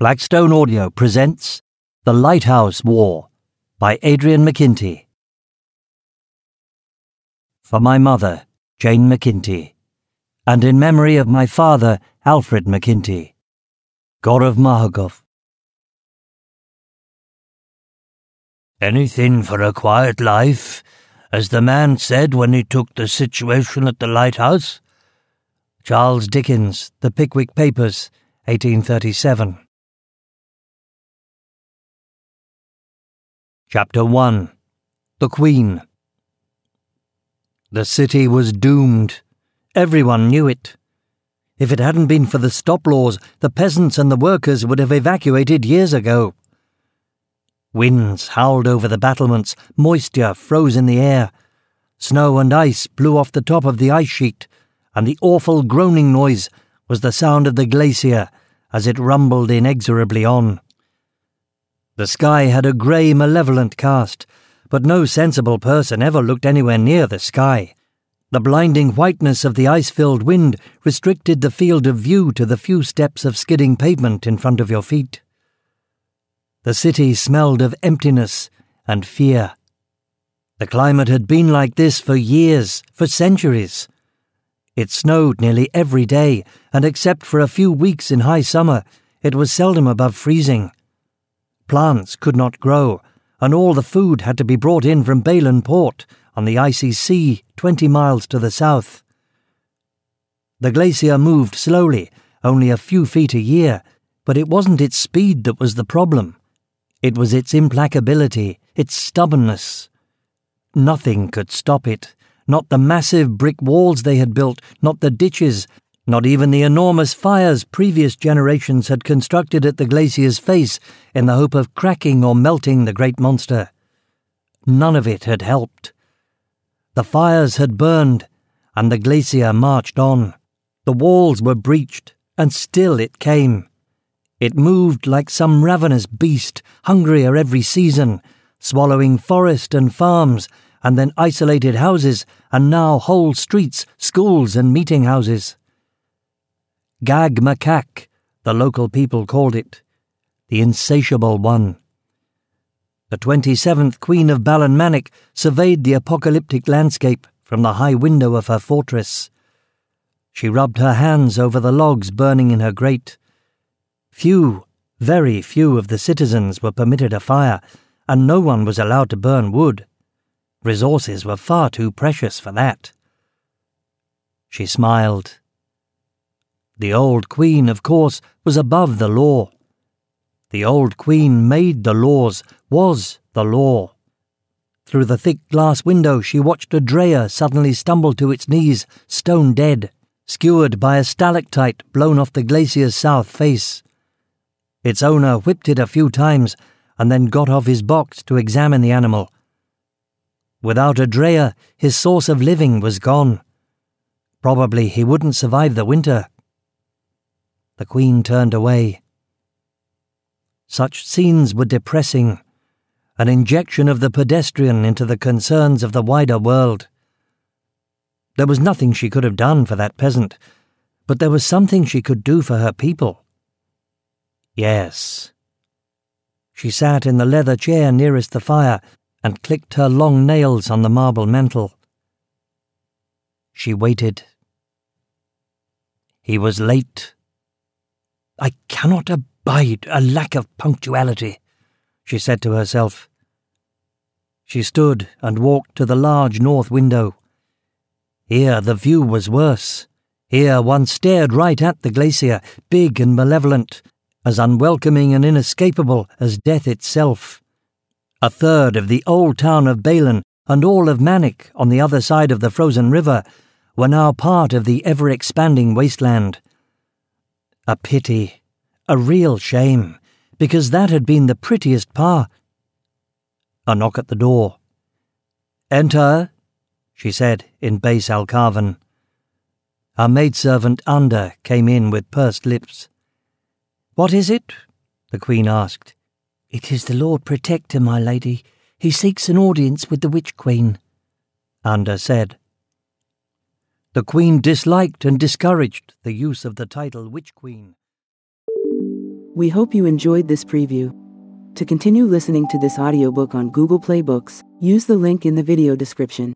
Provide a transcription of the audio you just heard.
Blackstone Audio presents The Lighthouse War by Adrian McKinty. For my mother, Jane McKinty, and in memory of my father, Alfred McKinty, God of Mahagov. Anything for a quiet life, as the man said when he took the situation at the lighthouse. Charles Dickens, The Pickwick Papers, 1837. Chapter 1 The Queen The city was doomed. Everyone knew it. If it hadn't been for the stop laws, the peasants and the workers would have evacuated years ago. Winds howled over the battlements, moisture froze in the air. Snow and ice blew off the top of the ice sheet, and the awful groaning noise was the sound of the glacier as it rumbled inexorably on. The sky had a grey, malevolent cast, but no sensible person ever looked anywhere near the sky. The blinding whiteness of the ice filled wind restricted the field of view to the few steps of skidding pavement in front of your feet. The city smelled of emptiness and fear. The climate had been like this for years, for centuries. It snowed nearly every day, and except for a few weeks in high summer, it was seldom above freezing. Plants could not grow, and all the food had to be brought in from Balin Port on the icy sea twenty miles to the south. The glacier moved slowly, only a few feet a year, but it wasn't its speed that was the problem. It was its implacability, its stubbornness. Nothing could stop it, not the massive brick walls they had built, not the ditches, not even the enormous fires previous generations had constructed at the glacier's face in the hope of cracking or melting the great monster. None of it had helped. The fires had burned, and the glacier marched on. The walls were breached, and still it came. It moved like some ravenous beast, hungrier every season, swallowing forest and farms, and then isolated houses, and now whole streets, schools, and meeting houses. Gag Macaque, the local people called it, the insatiable one. The 27th Queen of Balanmanic surveyed the apocalyptic landscape from the high window of her fortress. She rubbed her hands over the logs burning in her grate. Few, very few of the citizens were permitted a fire, and no one was allowed to burn wood. Resources were far too precious for that. She smiled the old queen, of course, was above the law. The old queen made the laws, was the law. Through the thick glass window, she watched a dreyer suddenly stumble to its knees, stone dead, skewered by a stalactite blown off the glacier's south face. Its owner whipped it a few times and then got off his box to examine the animal. Without a dreyer, his source of living was gone. Probably he wouldn't survive the winter. The Queen turned away. Such scenes were depressing, an injection of the pedestrian into the concerns of the wider world. There was nothing she could have done for that peasant, but there was something she could do for her people. Yes. She sat in the leather chair nearest the fire and clicked her long nails on the marble mantel. She waited. He was late. I cannot abide a lack of punctuality, she said to herself. She stood and walked to the large north window. Here the view was worse. Here one stared right at the glacier, big and malevolent, as unwelcoming and inescapable as death itself. A third of the old town of Balin and all of Manic on the other side of the frozen river were now part of the ever expanding wasteland. A pity, a real shame, because that had been the prettiest part. A knock at the door. Enter, she said in bass Alcarvan. Our maidservant Anda came in with pursed lips. What is it? the Queen asked. It is the Lord Protector, my lady. He seeks an audience with the Witch Queen, Anda said. The Queen disliked and discouraged the use of the title Witch Queen. We hope you enjoyed this preview. To continue listening to this audiobook on Google Play Books, use the link in the video description.